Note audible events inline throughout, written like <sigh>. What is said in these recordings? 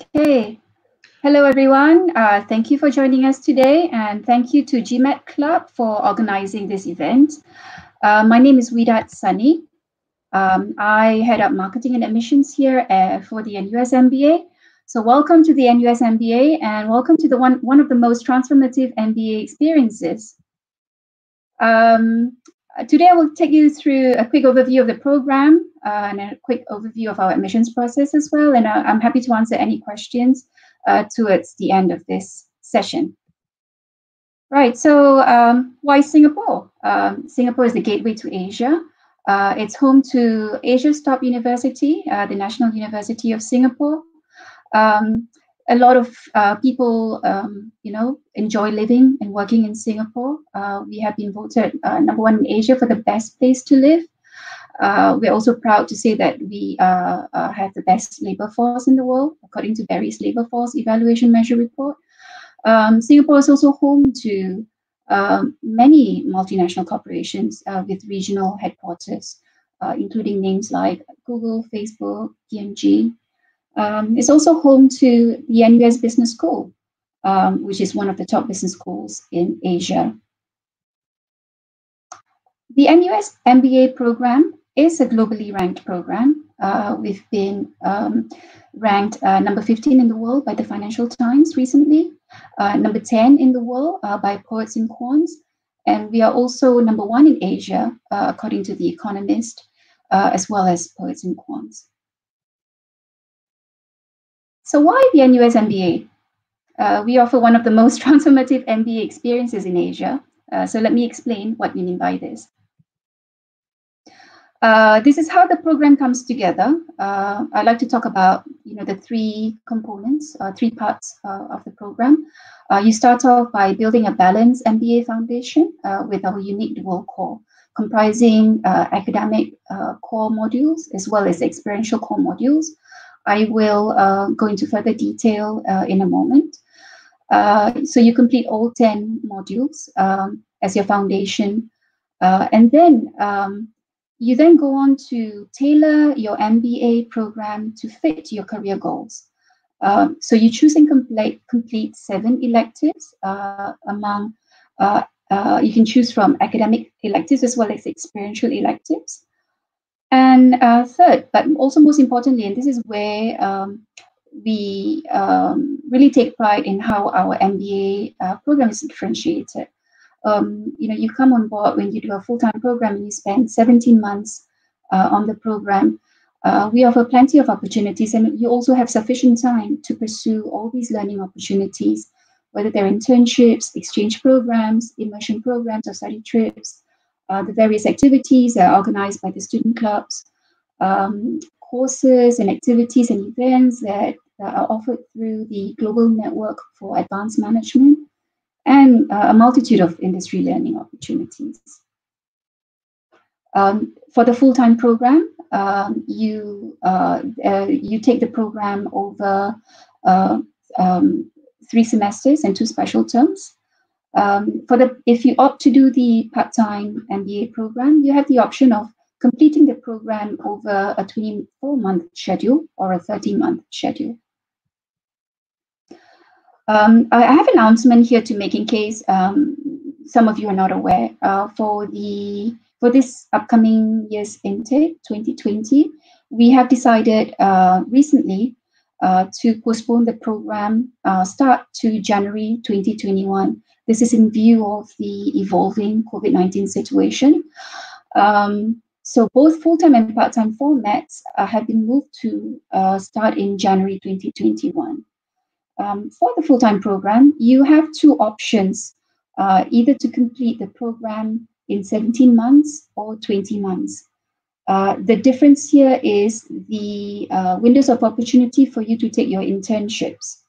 Okay. Hello, everyone. Uh, thank you for joining us today, and thank you to GMAT Club for organizing this event. Uh, my name is Wedad Sunny. Um, I head up marketing and admissions here uh, for the NUS MBA. So welcome to the NUS MBA, and welcome to the one, one of the most transformative MBA experiences. Um, today, I will take you through a quick overview of the program, uh, and a quick overview of our admissions process as well. And uh, I'm happy to answer any questions uh, towards the end of this session. Right, so um, why Singapore? Um, Singapore is the gateway to Asia. Uh, it's home to Asia's top university, uh, the National University of Singapore. Um, a lot of uh, people, um, you know, enjoy living and working in Singapore. we have been voted number one in Asia for the best place to live. Uh, we're also proud to say that we uh, uh, have the best labor force in the world, according to various labor force evaluation measure report. Um, Singapore is also home to um, many multinational corporations uh, with regional headquarters, uh, including names like Google, Facebook, P&G. Um, it's also home to the NUS Business School, um, which is one of the top business schools in Asia. The NUS MBA program is a globally ranked program. Uh, we've been um, ranked uh, number 15 in the world by the Financial Times recently, uh, number 10 in the world uh, by Poets and Quants, and we are also number one in Asia, uh, according to The Economist, uh, as well as Poets and Quants. So why the NUS MBA? we offer one of the most <laughs> transformative MBA experiences in Asia. so let me explain what we mean by this. Uh, this is how the program comes together. Uh, I'd like to talk about you know the three components, uh, three parts uh, of the program. Uh, you start off by building a balanced MBA foundation uh, with our unique dual core, comprising academic core modules as well as experiential core modules. I will go into further detail in a moment. so you complete all 10 modules um, as your foundation. and then um, you then go on to tailor your MBA program to fit your career goals. Um, so you choose and complete, complete seven electives uh, among, uh, uh, you can choose from academic electives as well as experiential electives. And uh, third, but also most importantly, and this is where um, we um, really take pride in how our MBA uh, program is differentiated um, you know, you come on board when you do a full-time program and you spend 17 months uh, on the program. Uh, we offer plenty of opportunities and you also have sufficient time to pursue all these learning opportunities, whether they're internships, exchange programs, immersion programs, or study trips. Uh, the various activities are organized by the student clubs, um, courses and activities and events that, that are offered through the Global Network for Advanced Management, and uh, a multitude of industry learning opportunities. Um, for the full-time program, um, you uh, uh, you take the program over uh, um, three semesters and two special terms. Um, for the if you opt to do the part-time MBA program, you have the option of completing the program over a 24-month schedule or a 13-month schedule. Um, I have an announcement here to make in case um, some of you are not aware. Uh, for the for this upcoming year's intake, 2020, we have decided uh, recently uh, to postpone the program uh, start to January 2021. This is in view of the evolving COVID-19 situation. Um, so both full-time and part-time formats uh, have been moved to uh, start in January 2021 um, for the full-time program, you have two options, uh, either to complete the program in 17 months or 20 months. Uh, the difference here is the uh, windows of opportunity for you to take your internships.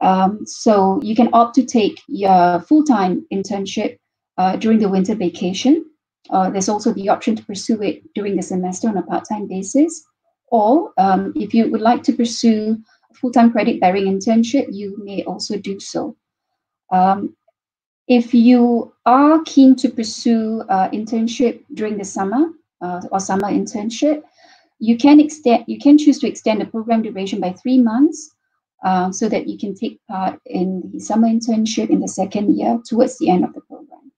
Um, so you can opt to take your full-time internship uh, during the winter vacation. Uh, there's also the option to pursue it during the semester on a part-time basis. Or um, if you would like to pursue a full-time credit-bearing internship, you may also do so. Um, if you are keen to pursue uh, internship during the summer uh, or summer internship, you can extend. You can choose to extend the program duration by three months, uh, so that you can take part in the summer internship in the second year towards the end of the program.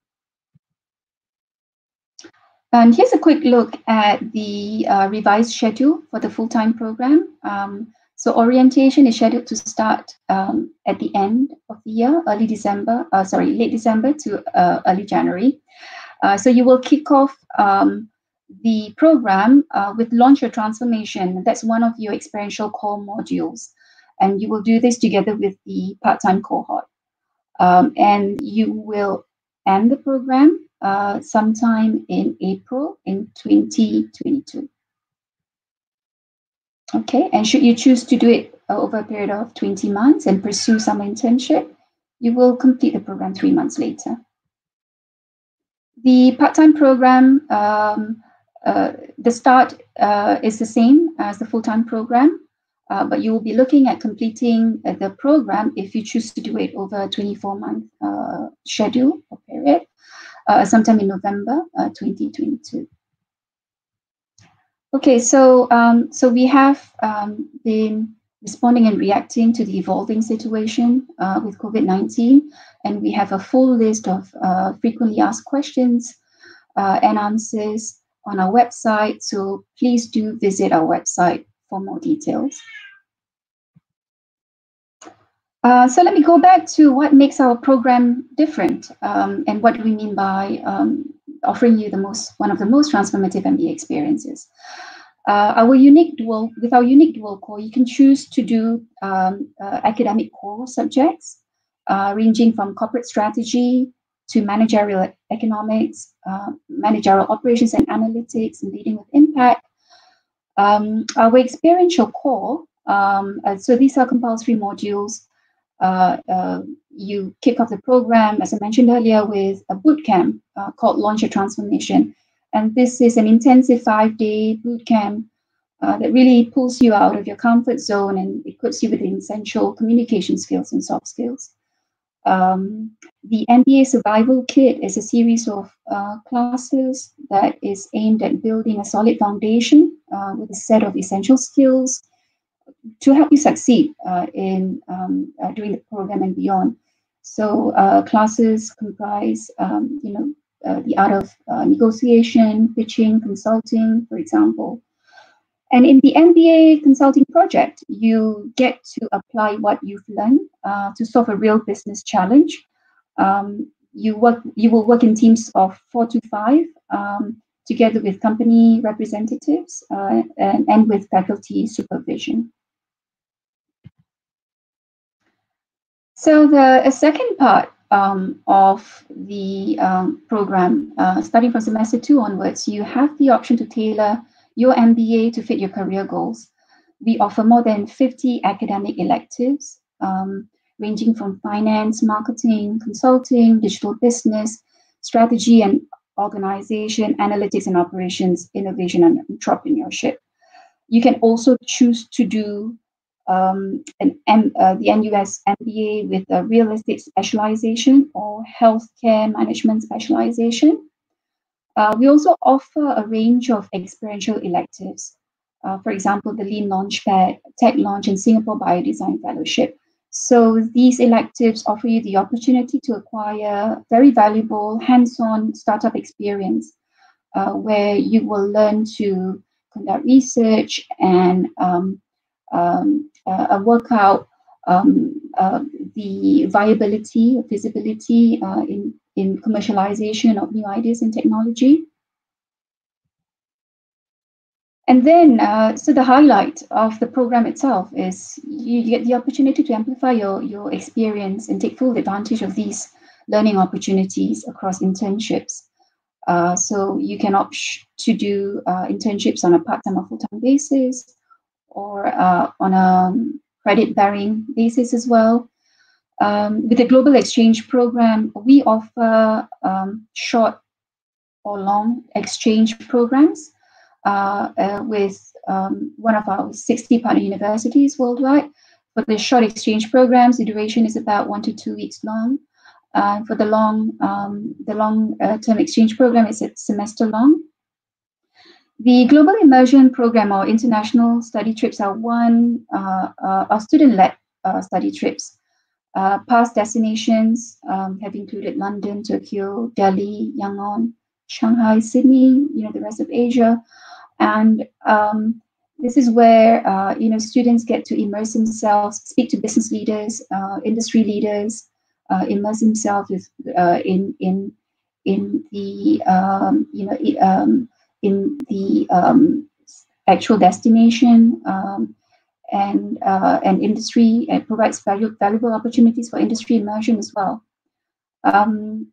And here's a quick look at the uh, revised schedule for the full-time program. Um, so orientation is scheduled to start um, at the end of the year, early December, uh, sorry, late December to uh, early January. Uh, so you will kick off um, the program uh, with Launch Your Transformation. That's one of your experiential core modules. And you will do this together with the part-time cohort. Um, and you will end the program uh, sometime in April in 2022. Okay, and should you choose to do it over a period of 20 months and pursue some internship, you will complete the program three months later. The part-time program, um, uh, the start uh, is the same as the full-time program, uh, but you will be looking at completing uh, the program if you choose to do it over a 24-month uh, schedule or period, uh, sometime in November 2022. Okay, so um, so we have um, been responding and reacting to the evolving situation uh, with COVID-19, and we have a full list of uh, frequently asked questions uh, and answers on our website. So please do visit our website for more details. Uh, so let me go back to what makes our program different um, and what do we mean by um, offering you the most one of the most transformative MBA experiences. Uh, our unique dual with our unique dual core, you can choose to do um, uh, academic core subjects, uh, ranging from corporate strategy to managerial economics, uh, managerial operations and analytics, and leading with impact. Um, our experiential core, um, uh, so these are compulsory modules. Uh, you kick off the program, as I mentioned earlier, with a boot camp called Launch Your Transformation and this is an intensive five day boot camp uh, that really pulls you out of your comfort zone and equips you with the essential communication skills and soft skills. Um, the MBA Survival Kit is a series of uh, classes that is aimed at building a solid foundation uh, with a set of essential skills to help you succeed uh, in um, uh, doing the program and beyond. So uh, classes comprise, um, you know, uh, the art of negotiation, pitching, consulting, for example. And in the MBA consulting project, you get to apply what you've learned uh, to solve a real business challenge. Um, you work, you will work in teams of four to five, um, together with company representatives uh, and, and with faculty supervision. So the second part um, of the um, program, uh, starting from semester two onwards, you have the option to tailor your MBA to fit your career goals. We offer more than 50 academic electives, um, ranging from finance, marketing, consulting, digital business, strategy and organization, analytics and operations, innovation and entrepreneurship. You can also choose to do um, an M, uh, the NUS MBA with a real estate specialization or healthcare management specialization. Uh, we also offer a range of experiential electives. Uh, for example, the Lean Launchpad, Tech Launch, and Singapore Biodesign Fellowship. So these electives offer you the opportunity to acquire very valuable hands-on startup experience uh, where you will learn to conduct research and um, um, uh, work out um, uh, the viability, feasibility uh, in, in commercialization of new ideas and technology. And then, uh, so the highlight of the program itself is you, get the opportunity to amplify your, your experience and take full advantage of these learning opportunities across internships. Uh, so you can opt to do uh, internships on a part-time or full-time basis, or uh, on a credit bearing basis as well. Um, with the Global Exchange Program, we offer um, short or long exchange programs uh, uh, with um, one of our 60 partner universities worldwide. For the short exchange programs, the duration is about one to two weeks long. Uh, for the long, um, the long-term uh, exchange program is a semester long. The Global Immersion Program or international study trips are one uh, uh, student-led study trips. Uh, past destinations um, have included London, Tokyo, Delhi, Yangon, Shanghai, Sydney, you know, the rest of Asia. And um, this is where, uh, you know, students get to immerse themselves, speak to business leaders, uh, industry leaders, uh, immerse themselves with, uh, in, in, in the, um, you know, um, in the um, actual destination um, and, uh, and industry and provides valuable, valuable opportunities for industry immersion as well. Um,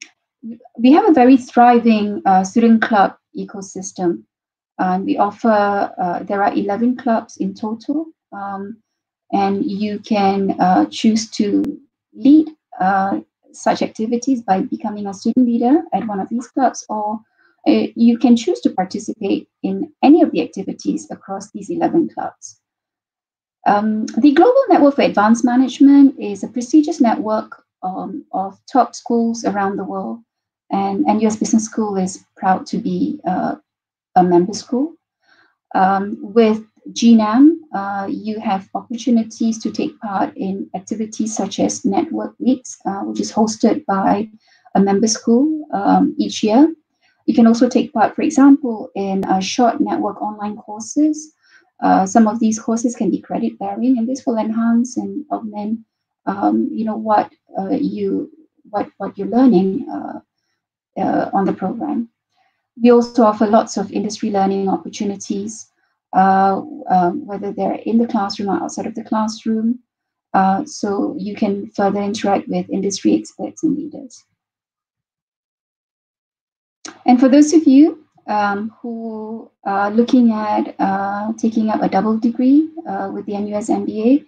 we have a very thriving uh, student club ecosystem. Um, we offer, uh, there are 11 clubs in total, um, and you can uh, choose to lead uh, such activities by becoming a student leader at one of these clubs, or uh, you can choose to participate in any of the activities across these 11 clubs. Um, the Global Network for Advanced Management is a prestigious network um, of top schools around the world and NUS Business School is proud to be uh, a member school. Um, with GNAM, uh, you have opportunities to take part in activities such as Network Weeks, uh, which is hosted by a member school um, each year. You can also take part, for example, in short network online courses. Uh, some of these courses can be credit bearing, and this will enhance and augment, um, you know, what uh, you what what you're learning uh, uh, on the program. We also offer lots of industry learning opportunities, um, whether they're in the classroom or outside of the classroom. So you can further interact with industry experts and leaders. And for those of you um, who are looking at uh, taking up a double degree uh, with the NUS MBA,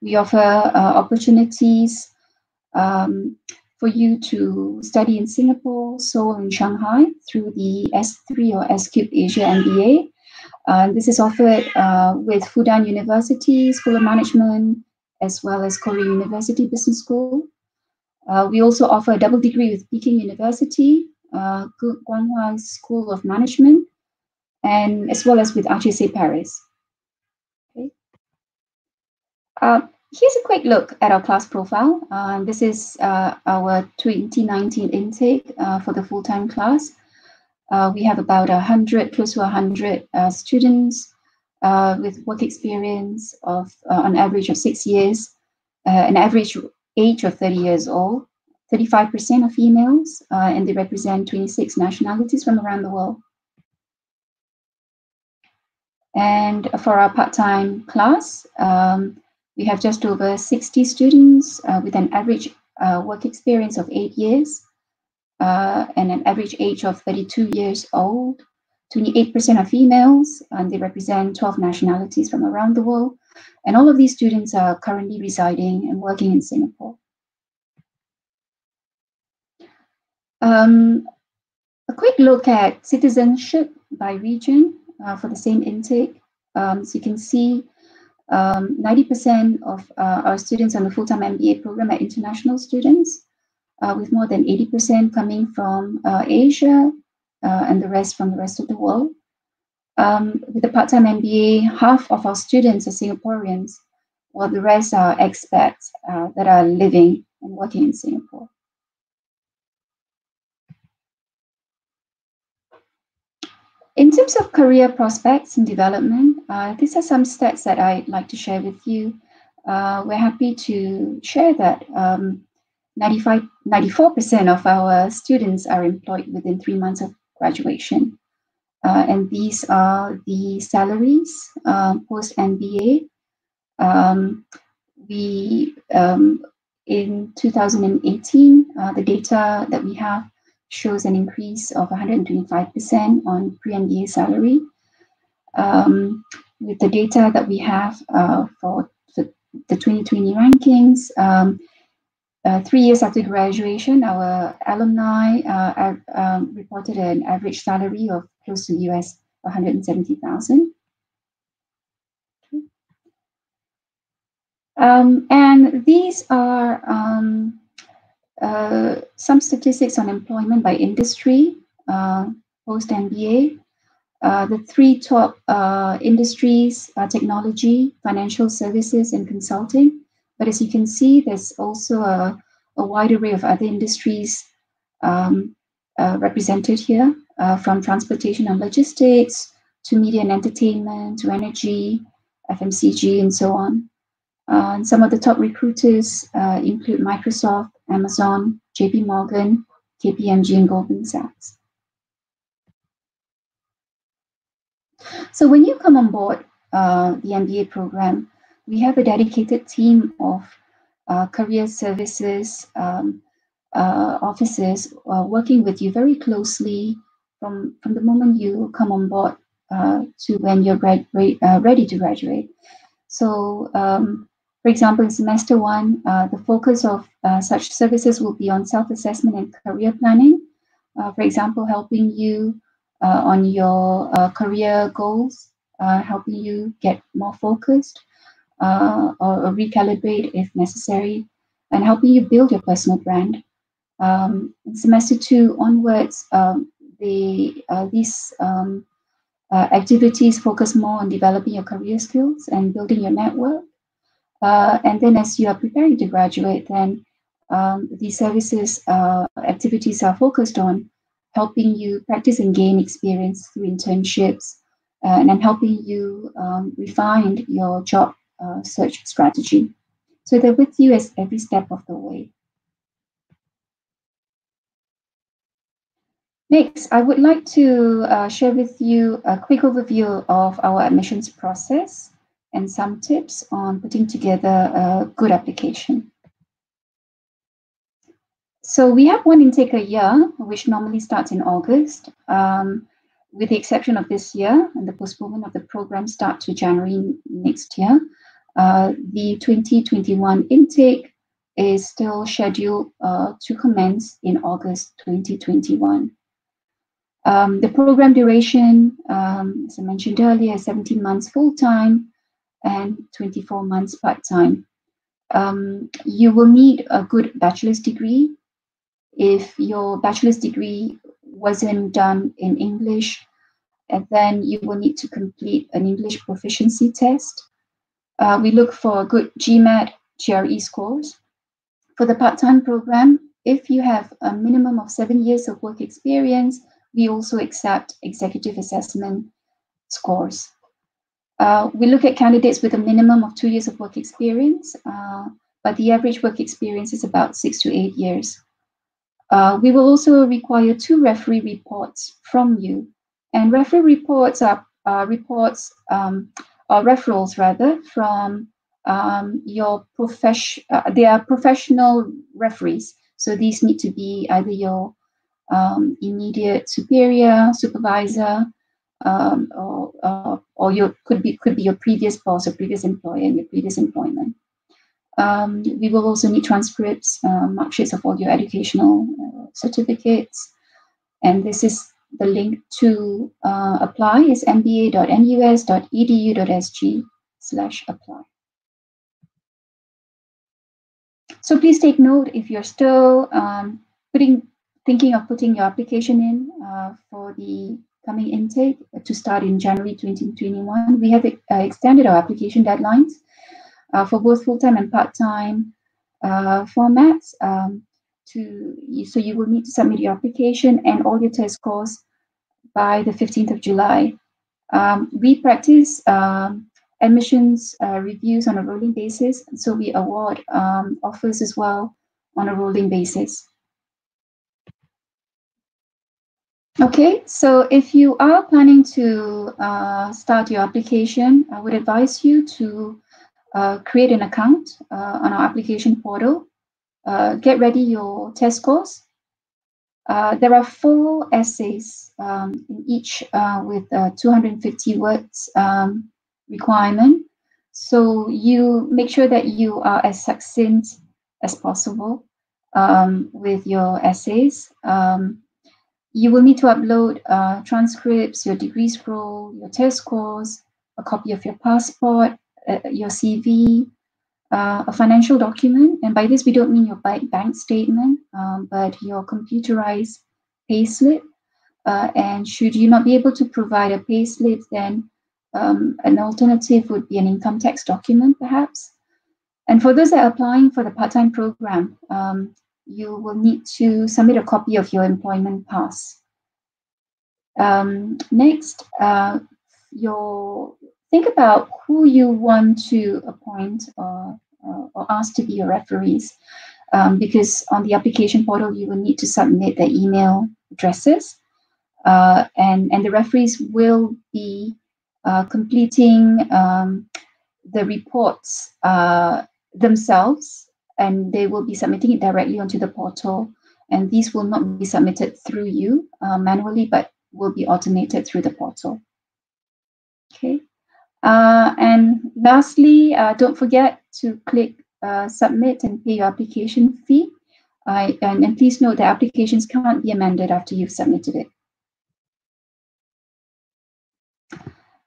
we offer uh, opportunities um, for you to study in Singapore, Seoul, and Shanghai through the S3 or S-Cube Asia MBA. Uh, this is offered uh, with Fudan University School of Management, as well as Korea University Business School. Uh, we also offer a double degree with Peking University, uh, Guanghua School of Management, and as well as with HEC Paris. Okay. Uh, Here's a quick look at our class profile. Uh, this is uh, our 2019 intake uh, for the full-time class. Uh, we have about 100, close to 100 uh, students uh, with work experience of an average of six years, an average age of 30 years old. 35% are females, and they represent 26 nationalities from around the world. And for our part-time class, um, we have just over 60 students uh, with an average uh, work experience of eight years uh, and an average age of 32 years old. 28% are females, and they represent 12 nationalities from around the world. And all of these students are currently residing and working in Singapore. Um, a quick look at citizenship by region uh, for the same intake. Um, so you can see 90% um, of uh, our students on the full-time MBA program are international students, uh, with more than 80% coming from uh, Asia uh, and the rest from the rest of the world. Um, with the part-time MBA, half of our students are Singaporeans, while the rest are expats uh, that are living and working in Singapore. In terms of career prospects and development, uh, these are some stats that I'd like to share with you. Uh, we're happy to share that um, 95, 94% of our students are employed within three months of graduation. Uh, and these are the salaries uh, post MBA. Um, we um, in 2018, uh, the data that we have shows an increase of 125% on pre-MBA salary. Um, with the data that we have uh, for the, the, 2020 rankings, um, uh, three years after graduation, our alumni uh, um, reported an average salary of close to US 170,000. Um, and these are um, uh, some statistics on employment by industry, uh, post MBA. Uh, the three top uh, industries are technology, financial services, and consulting. but as you can see, there's also a, a wide array of other industries um, uh, represented here, uh, from transportation and logistics to media and entertainment to energy, FMCG, and so on. Uh, and some of the top recruiters uh, include Microsoft, Amazon, JP Morgan, KPMG, and Goldman Sachs. So when you come on board uh, the MBA program, we have a dedicated team of uh, career services um, uh, officers working with you very closely from, from the moment you come on board to when you're ready to graduate. So, um, for example, in semester one, uh, the focus of uh, such services will be on self assessment and career planning. Uh, for example, helping you uh, on your career goals, helping you get more focused or, or, recalibrate if necessary, and helping you build your personal brand. Um, semester two onwards, um, the, these um, uh, activities focus more on developing your career skills and building your network. Uh, and then as you are preparing to graduate, then um, these services uh, activities are focused on helping you practice and gain experience through internships uh, and then helping you um, refine your job uh, search strategy. So they're with you as every step of the way. Next, I would like to uh, share with you a quick overview of our admissions process and some tips on putting together a good application. So we have one intake a year, which normally starts in August. Um, with the exception of this year and the postponement of the program start to January next year, uh, the 2021 intake is still scheduled uh, to commence in August 2021. Um, the program duration, um, as I mentioned earlier, 17 months full time and 24 months part time. Um, you will need a good bachelor's degree. If your bachelor's degree wasn't done in English, and then you will need to complete an English proficiency test. Uh, we look for good GMAT, GRE scores. For the part time program, if you have a minimum of seven years of work experience, we also accept executive assessment scores. Uh, we look at candidates with a minimum of two years of work experience, uh, but the average work experience is about six to eight years. Uh, we will also require two referee reports from you. And referee reports are reports, um, or referrals rather, from um, your profession. Uh, they are professional referees. So these need to be either your um, immediate superior, supervisor, um, or, uh, or your could be could be your previous boss or previous employer in your previous employment. Um, we will also need transcripts, uh, of all your educational uh, certificates, and this is the link to uh, apply is mba.nus.edu.sg slash apply. So please take note if you're still um, putting thinking of putting your application in uh, for the coming intake to start in January 2021. We have uh, extended our application deadlines uh, for both full-time and part-time uh, formats. Um, to so you will need to submit your application and all your test scores by the 15th of July. Um, we practice um, admissions uh, reviews on a rolling basis, so we award um, offers as well on a rolling basis. Okay, so if you are planning to uh, start your application, I would advise you to uh, create an account uh, on our application portal. Uh, get ready your test scores. Uh, there are four essays um, in each uh, with 250 words um, requirement. So you make sure that you are as succinct as possible um, with your essays. Um, you will need to upload uh, transcripts, your degree scroll, your test scores, a copy of your passport, uh, your CV, uh, a financial document. And by this, we don't mean your bank statement, um, but your computerized payslip. Uh, and should you not be able to provide a payslip, then um, an alternative would be an income tax document, perhaps. And for those that are applying for the part-time program, um, you will need to submit a copy of your employment pass. Um, next, uh, your think about who you want to appoint or, uh, or ask to be your referees. Um, because on the application portal, you will need to submit the email addresses. Uh, and, and the referees will be uh, completing um, the reports uh, themselves and they will be submitting it directly onto the portal. And these will not be submitted through you uh, manually, but will be automated through the portal. Okay. Uh, and lastly, uh, don't forget to click uh, submit and pay your application fee. and, and please note that applications can't be amended after you've submitted it.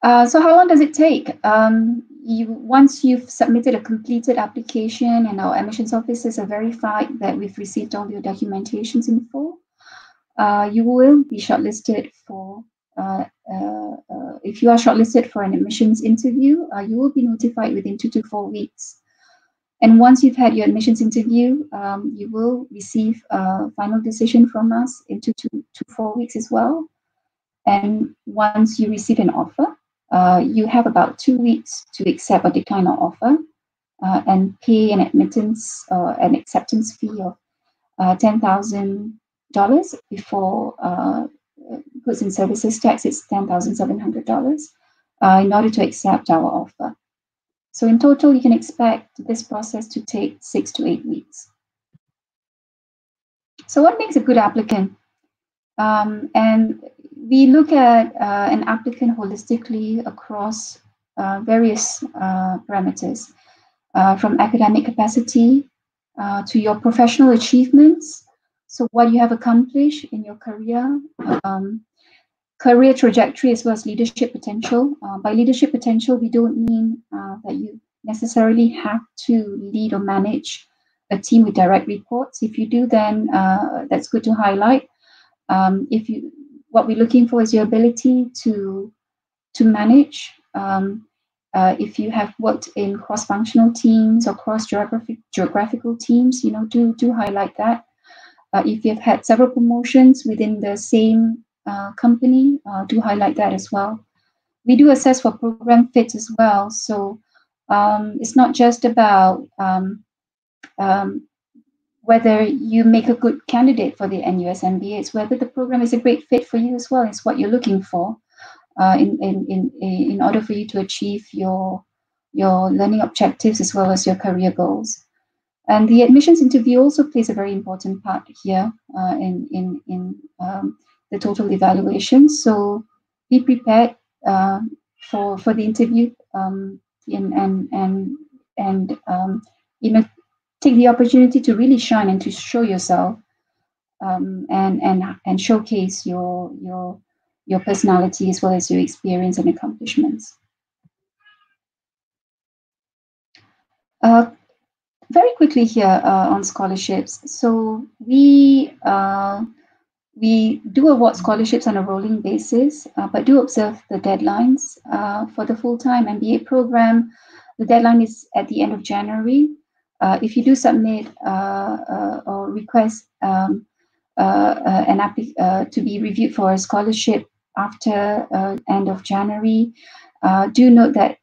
Uh, so how long does it take? Um, you, once you've submitted a completed application and our admissions officers have verified that we've received all your documentations in full, uh, you will be shortlisted for, uh, uh, uh if you are shortlisted for an admissions interview, you will be notified within two to four weeks. And once you've had your admissions interview, um, you will receive a final decision from us in two to four weeks as well. And once you receive an offer, uh, you have about two weeks to accept or decline our offer uh, and pay an admittance or uh, an acceptance fee of uh, $10,000 before uh, goods and services tax, it's $10,700 uh, in order to accept our offer. So in total, you can expect this process to take six to eight weeks. So what makes a good applicant? Um, and we look at uh, an applicant holistically across uh, various uh, parameters, uh, from academic capacity uh, to your professional achievements, so what you have accomplished in your career, um, career trajectory as well as leadership potential. Uh, by leadership potential, we don't mean that you necessarily have to lead or manage a team with direct reports. If you do, then that's good to highlight. Um, if you what we're looking for is your ability to to manage. Um, uh, if you have worked in cross-functional teams or cross-geographic geographical teams, you know, do do highlight that. Uh, if you've had several promotions within the same uh, company, uh, do highlight that as well. We do assess for program fit as well. So um, it's not just about um, um, whether you make a good candidate for the NUS MBA. It's whether the program is a great fit for you as well. It's what you're looking for uh, in, in, in, in order for you to achieve your, your learning objectives as well as your career goals. And the admissions interview also plays a very important part here uh, in, in, in um, the total evaluation. So be prepared uh, for, for the interview um, and, and, and, and um, you know, take the opportunity to really shine and to show yourself um, and and and showcase your your your personality as well as your experience and accomplishments. Uh, very quickly here uh, on scholarships. So we uh, we do award scholarships on a rolling basis, uh, but do observe the deadlines uh, for the full-time MBA program. The deadline is at the end of January. Uh, if you do submit uh, uh, or request um, an app to be reviewed for a scholarship after end of January, do note that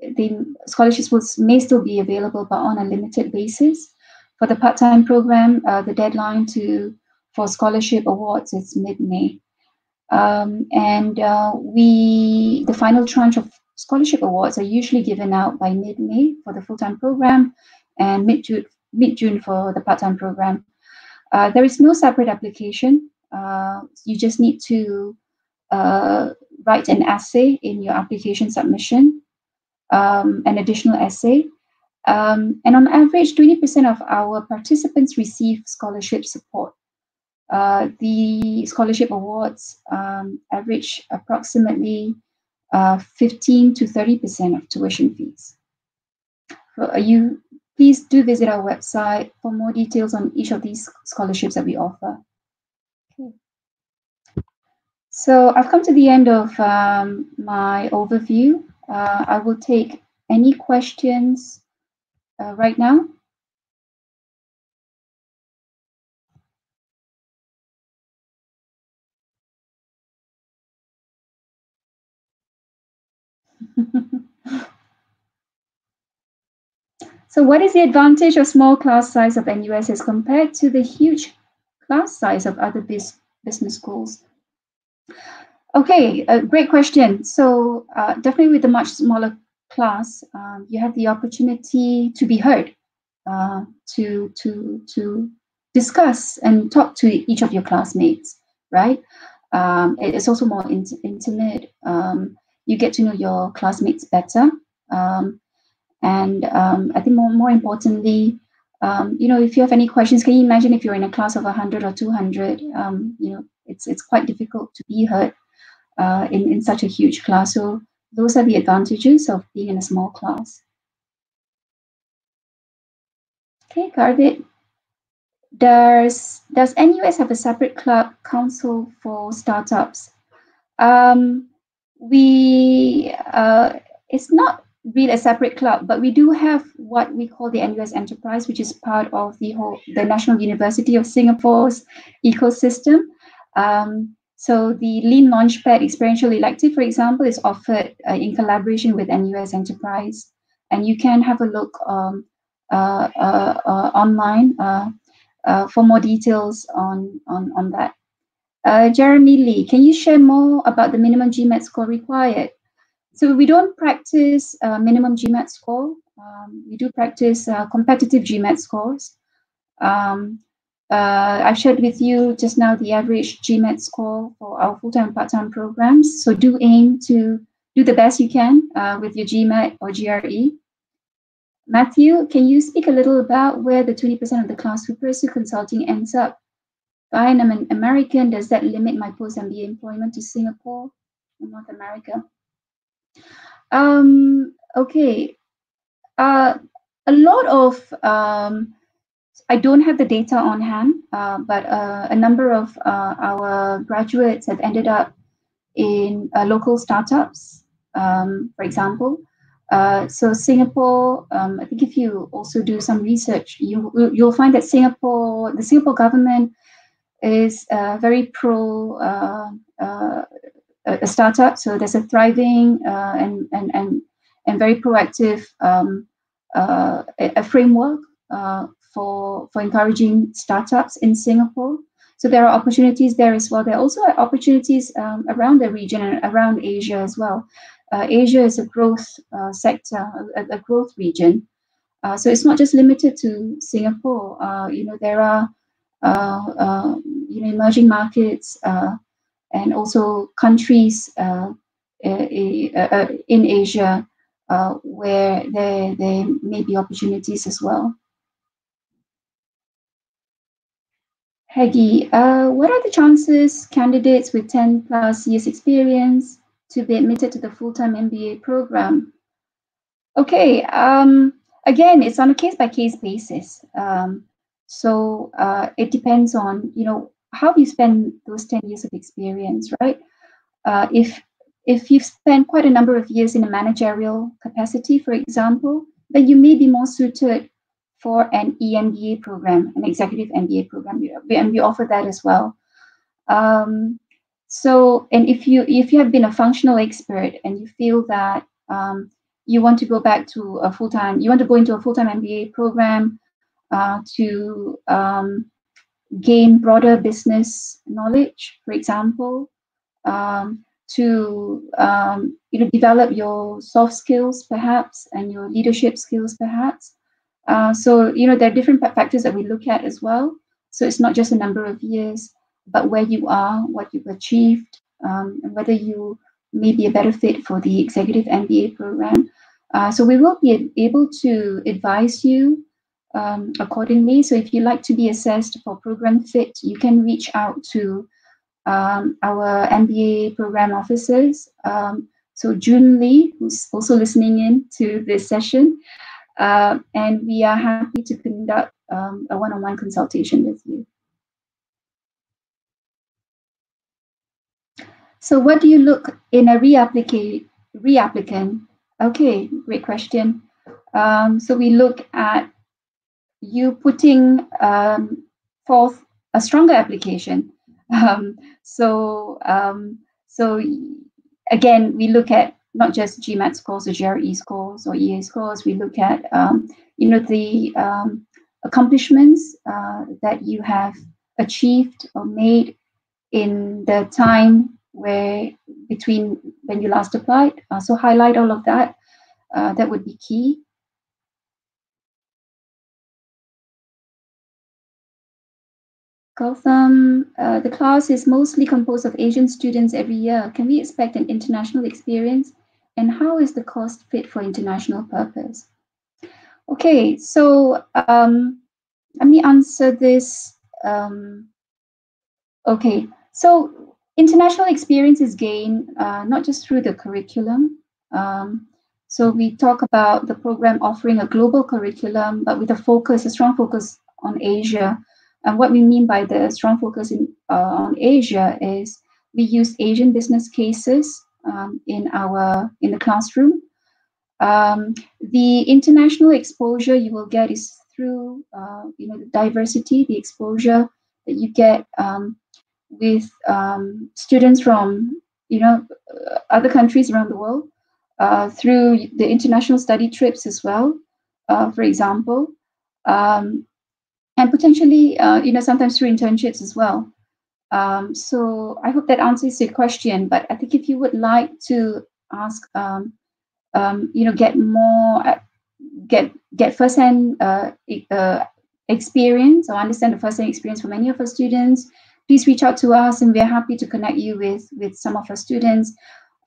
the scholarships will, may still be available, but on a limited basis. For the part-time program, uh, the deadline to for scholarship awards is mid-May. Um, and uh, we, the final tranche of scholarship awards are usually given out by mid-May for the full-time program and mid-June mid -June for the part-time program. Uh, there is no separate application. Uh, you just need to uh, write an essay in your application submission, um, an additional essay. Um, and on average, 20% of our participants receive scholarship support. Uh, the scholarship awards um, average approximately uh, 15 to 30% of tuition fees. So you please do visit our website for more details on each of these scholarships that we offer. Okay. So I've come to the end of um, my overview. Uh, I will take any questions uh, right now? <laughs> so what is the advantage of small class size of NUS as compared to the huge class size of other business schools? Okay, a great question. So uh, definitely with a much smaller class, um, you have the opportunity to be heard, uh, to to to discuss and talk to each of your classmates, right? Um, it's also more in intimate. Um, you get to know your classmates better, um, and um, I think more more importantly, um, you know, if you have any questions, can you imagine if you're in a class of 100 or 200? you know, it's it's quite difficult to be heard uh, in, in such a huge class. So those are the advantages of being in a small class. Okay, Garvit. Does, does NUS have a separate club council for startups? Um, we, uh, it's not really a separate club, but we do have what we call the NUS Enterprise, which is part of the whole the National University of Singapore's ecosystem. Um, so the Lean Launchpad Experiential Elective, for example, is offered uh, in collaboration with NUS Enterprise. And you can have a look um, uh, uh, uh online uh, uh, for more details on, on, on that. Jeremy Lee, can you share more about the minimum GMAT score required? So we don't practice minimum GMAT score. Um, we do practice competitive GMAT scores. Um, uh, I've shared with you just now the average GMAT score for our full-time and part-time programs. So do aim to do the best you can uh, with your GMAT or GRE. Matthew, can you speak a little about where the 20% of the class who pursue consulting ends up? I am an American. Does that limit my post-MBA employment to Singapore or North America? Um, okay. Uh, a lot of um, I don't have the data on hand, uh, but uh, a number of uh, our graduates have ended up in uh, local startups, um, for example. Uh, so Singapore, um, I think if you also do some research, you you'll find that Singapore, the Singapore government, is very pro a startup. So there's a thriving and and and and very proactive um, a, a framework uh, for, for encouraging startups in Singapore. So there are opportunities there as well. There are also opportunities um, around the region and around Asia as well. Uh, Asia is a growth uh, sector, a, a, growth region. Uh, so it's not just limited to Singapore. Uh, you know, there are uh, uh, you know emerging markets and also countries in Asia where there, there may be opportunities as well. Heggy, uh, what are the chances candidates with 10 plus years experience to be admitted to the full-time MBA program? Okay, um, again, it's on a case-by-case basis. Um, so uh, it depends on, you know, how you spend those 10 years of experience, right? Uh, if if you've spent quite a number of years in a managerial capacity, for example, then you may be more suited for an EMBA program, an executive MBA program, and we offer that as well. Um, so, and if you if you have been a functional expert and you feel that um, you want to go back to a full time, you want to go into a full time MBA program uh, to um, gain broader business knowledge, for example, um, to um, you know develop your soft skills perhaps and your leadership skills perhaps uh, so, you know, there are different factors that we look at as well. So it's not just a number of years, but where you are, what you've achieved, um, and whether you may be a better fit for the executive MBA program. Uh, so we will be able to advise you um, accordingly. So if you like to be assessed for program fit, you can reach out to um, our MBA program officers. Um, so June Lee, who's also listening in to this session, uh, and we are happy to conduct um, a one-on-one consultation with you. So what do you look in a reapplicant? reapplicant? Okay, great question. Um, so we look at you putting um, forth a stronger application. Um, so um, so again, we look at not just GMAT scores or GRE scores or EA scores. We look at um, you know the um, accomplishments uh, that you have achieved or made in the time where between when you last applied. Uh, so highlight all of that. Uh, that would be key. Gautam, uh, the class is mostly composed of Asian students every year. Can we expect an international experience? And how is the cost fit for international purpose? Okay, so um, let me answer this. Um, okay, so international experience is gained uh, not just through the curriculum. Um, so we talk about the program offering a global curriculum, but with a focus, a strong focus on Asia. And what we mean by the strong focus in, uh, on Asia is we use Asian business cases um, in our in the classroom. Um, the international exposure you will get is through uh, you know the diversity, the exposure that you get um, with um, students from you know other countries around the world uh, through the international study trips as well. Uh, for example, um, and potentially, uh, you know, sometimes through internships as well. Um, so I hope that answers your question. But I think if you would like to ask, um, um, you know, get more, uh, get get firsthand uh, uh, experience or understand the firsthand experience from many of our students, please reach out to us, and we're happy to connect you with with some of our students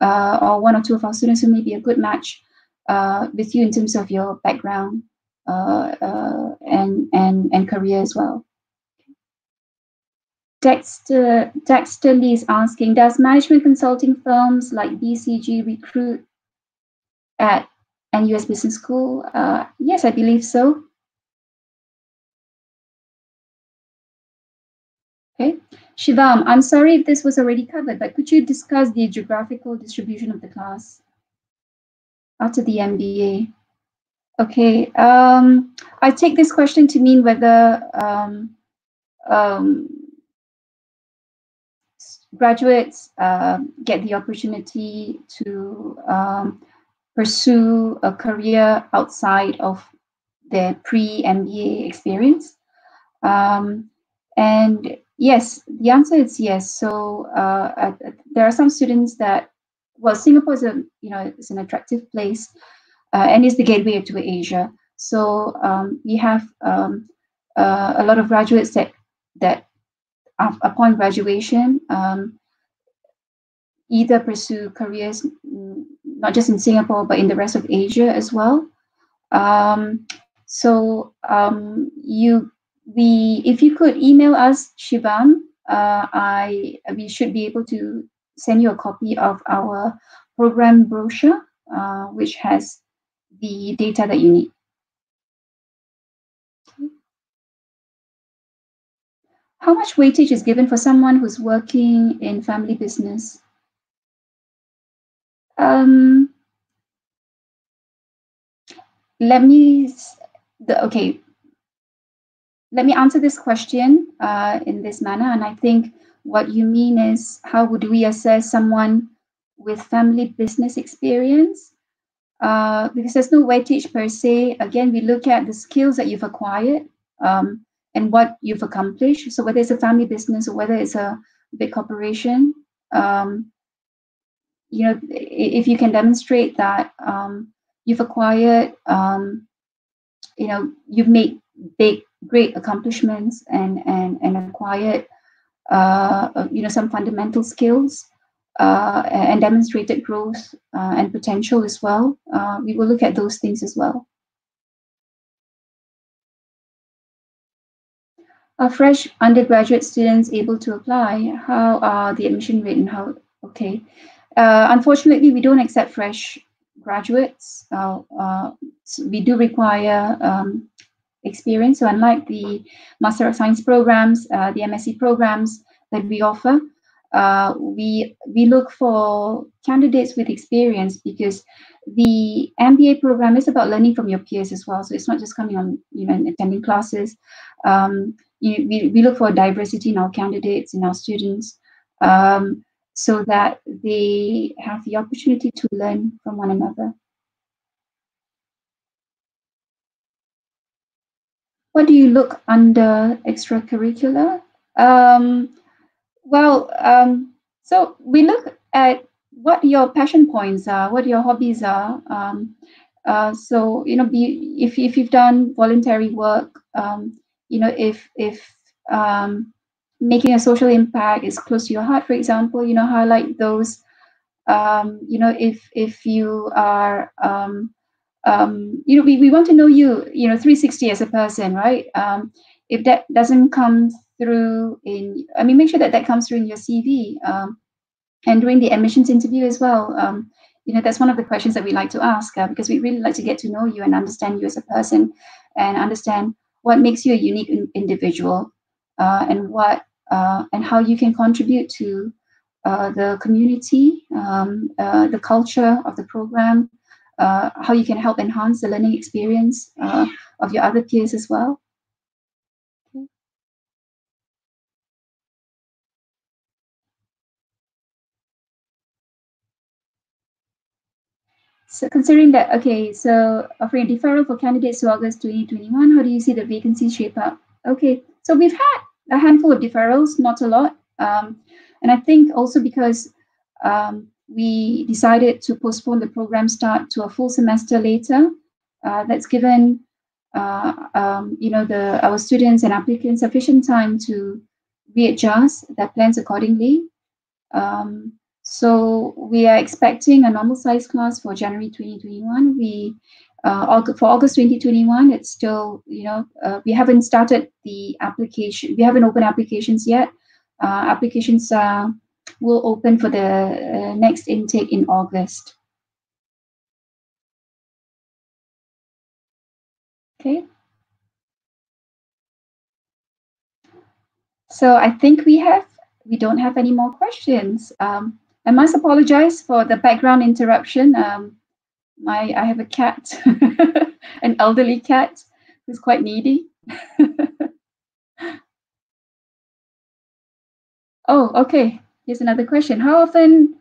uh, or one or two of our students who may be a good match uh, with you in terms of your background and and and career as well. Dexter Dexter Lee is asking, does management consulting firms like BCG recruit at NUS Business School? Uh, yes, I believe so. Okay, Shivam, I'm sorry if this was already covered, but could you discuss the geographical distribution of the class after the MBA? Okay, um, I take this question to mean whether um, um, graduates uh, get the opportunity to um, pursue a career outside of their pre-MBA experience. Um, and yes, the answer is yes. So uh, there are some students that, well, Singapore is a, you know, it's an attractive place uh, and is the gateway to Asia. So um, we have um, uh, a lot of graduates that that upon graduation um, either pursue careers mm, not just in Singapore but in the rest of Asia as well. Um, so um, you we if you could email us Shivam, uh, I we should be able to send you a copy of our program brochure, uh, which has the data that you need. How much weightage is given for someone who's working in family business? Um, let me, the, okay, let me answer this question uh, in this manner. And I think what you mean is how would we assess someone with family business experience? Uh, because there's no weightage per se. Again, we look at the skills that you've acquired um, and what you've accomplished. So whether it's a family business or whether it's a big corporation, um, you know, if you can demonstrate that um, you've acquired, um, you know, you've made big, great accomplishments and and and acquired, uh, you know, some fundamental skills uh, and demonstrated growth uh, and potential as well. Uh, we will look at those things as well. Are fresh undergraduate students able to apply? How are the admission rate and how? Okay. Uh, unfortunately, we don't accept fresh graduates. Uh, uh, so we do require um, experience. So unlike the Master of Science programs, the MSc programs that we offer, uh, we we look for candidates with experience because the MBA program is about learning from your peers as well. So it's not just coming on, you know, attending classes. Um, you, we, we look for diversity in our candidates, in our students, um, so that they have the opportunity to learn from one another. What do you look under extracurricular? Um, well, um, so we look at what your passion points are, what your hobbies are. Um, uh, so you know, be, if if you've done voluntary work, um, you know, if if um, making a social impact is close to your heart, for example, you know, highlight those. Um, you know, if if you are um, um, you know, we, we want to know you, you know, 360 as a person, right? If that doesn't come through in, I mean, make sure that that comes through in your CV um, and during the admissions interview as well. Um, you know, that's one of the questions that we like to ask uh, because we really like to get to know you and understand you as a person and understand what makes you a unique in- individual uh, and what uh, and how you can contribute to uh, the community, um, uh, the culture of the program, uh, how you can help enhance the learning experience of your other peers as well. So considering that, okay, so offering a deferral for candidates to August 2021, how do you see the vacancy shape up? Okay, so we've had a handful of deferrals, not a lot. Um, and I think also because um, we decided to postpone the program start to a full semester later. Uh, that's given uh, um, you know the our students and applicants sufficient time to readjust their plans accordingly. Um, so we are expecting a normal size class for January 2021. We uh, for August 2021, it's still you know uh, we haven't started the application. We haven't opened applications yet. Uh, applications are will open for the uh, next intake in August. Okay. So I think we have, we don't have any more questions. Um, I must apologize for the background interruption. Um, my, I have a cat, <laughs> an elderly cat who's quite needy. <laughs> oh, okay. Here's another question. How often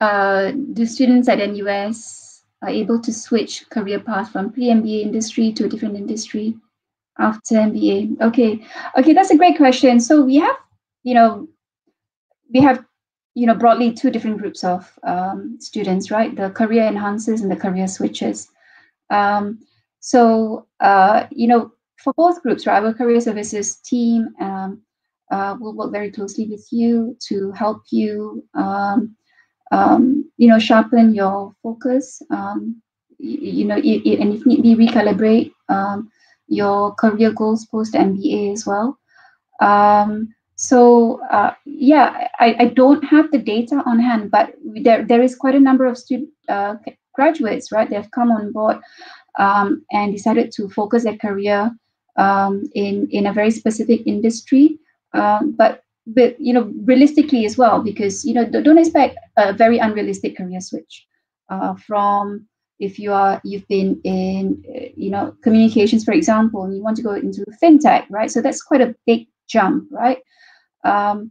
uh, do students at NUS are able to switch career path from pre-MBA industry to a different industry after MBA? Okay, okay, that's a great question. So we have, you know, we have, you know, broadly two different groups of um, students, right? The career enhancers and the career switches. Um, so, uh, you know, for both groups, right, our career services team um, uh, will work very closely with you to help you, um, um, you know, sharpen your focus. Um, you, you, know, and if need be, recalibrate your career goals post MBA as well. Um, so uh, yeah, I, I don't have the data on hand, but there there is quite a number of student uh, graduates, right? They have come on board um, and decided to focus their career um, in in a very specific industry um, but but you know realistically as well because you know don't expect a very unrealistic career switch uh, from if you are you've been in you know communications for example and you want to go into fintech right so that's quite a big jump right um,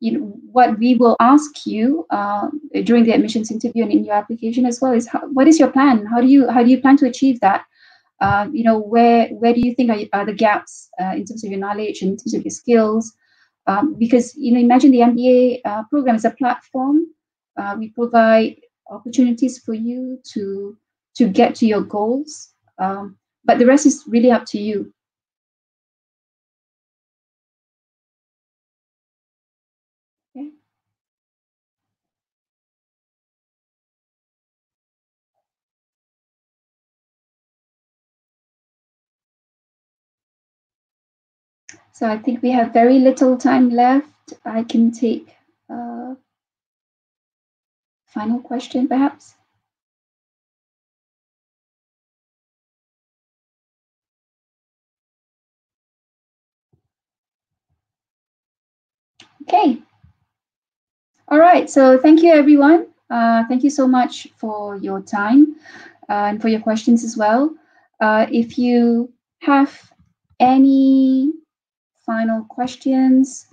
you know what we will ask you uh, during the admissions interview and in your application as well is how, what is your plan how do you how do you plan to achieve that uh, you know, where where do you think are, are the gaps uh, in terms of your knowledge, and in terms of your skills? Um, because you know, imagine the MBA uh, program is a platform. Uh, we provide opportunities for you to to get to your goals, um, but the rest is really up to you. So I think we have very little time left. I can take a final question, perhaps. Okay, All right, so thank you everyone. Uh, thank you so much for your time uh, and for your questions as well. Uh, if you have any final questions,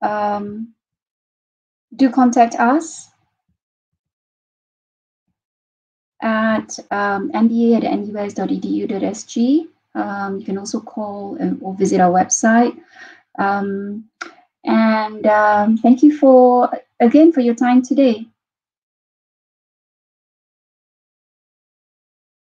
um, do contact us at um, mba at nus.edu.sg. Um, you can also call or visit our website. Um, and um, thank you for again for your time today.